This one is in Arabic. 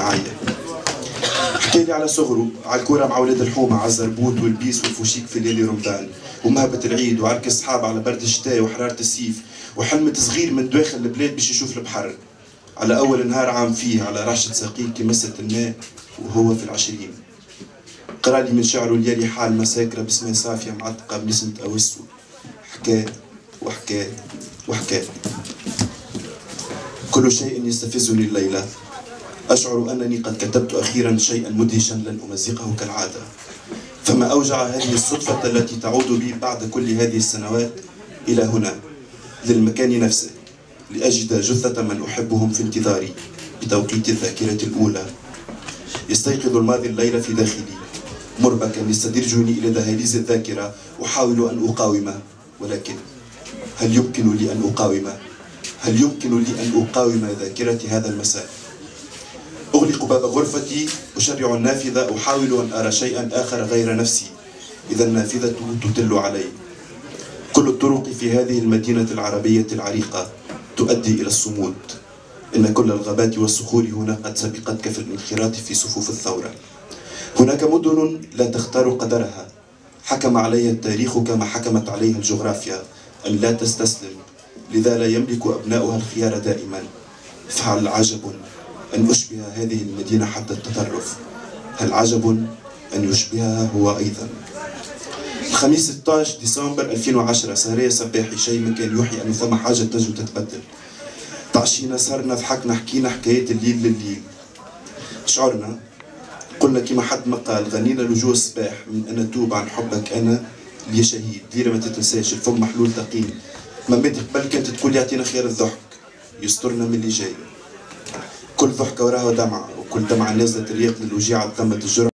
معايا حكى لي على صغره على الكورة مع ولاد الحومة على الزربوط والبيس والفوشيك في ليلة رمضان ومهبة العيد وعرك الصحاب على برد الشتاء وحرارة الصيف وحلمة صغير من دواخل البلاد باش يشوف البحر. على أول نهار عام فيه على رشة ساقيك مست الماء وهو في العشرين. قرا لي من شعره اليالي حال مساكرة باسمها صافية معتقة بنسمة أوسو حكى وحكى وحكى. كل شيء يستفزني الليلة. أشعر أنني قد كتبت أخيرا شيئا مدهشا لن أمزقه كالعادة فما أوجع هذه الصدفة التي تعود بي بعد كل هذه السنوات إلى هنا للمكان نفسه لأجد جثة من أحبهم في انتظاري بتوقيت الذاكرة الأولى يستيقظ الماضي الليل في داخلي مربكا يستدرجني إلى دهاليز الذاكرة أحاول أن أقاومه ولكن هل يمكن لي أن أقاومه؟ هل يمكن لي أن أقاوم ذاكرتي هذا المساء؟ أغلق باب غرفتي أشرع النافذة أحاول أن أرى شيئا آخر غير نفسي. إذا النافذة تطل علي. كل الطرق في هذه المدينة العربية العريقة تؤدي إلى الصمود. إن كل الغابات والصخور هنا قد سبقتك في الانخراط في صفوف الثورة. هناك مدن لا تختار قدرها. حكم عليها التاريخ كما حكمت عليها الجغرافيا. أن لا تستسلم. لذا لا يملك أبناؤها الخيار دائما. فهل عجب. أن أشبه هذه المدينة حتى التطرف. هل عجب أن يشبهها هو أيضا؟ الخميس 16 ديسمبر 2010 سهرية صباحي شيء ما كان يوحي أنه ثم حاجة تجو تتبدل. تعشينا سهرنا ضحكنا حكينا حكايات الليل لليل. شعرنا قلنا كما حد ما قال غنينا لجوء الصباح من أنا توب عن حبك أنا لي شهيد. ليرة ما تتنساش الفم محلول تقيم ما قبل كانت تقول يعطينا خير الضحك. يسترنا من اللي جاي. كل ضحكة وراها دمعة وكل دمعة نازلة تريق للوجيعة ثمة الجرعة.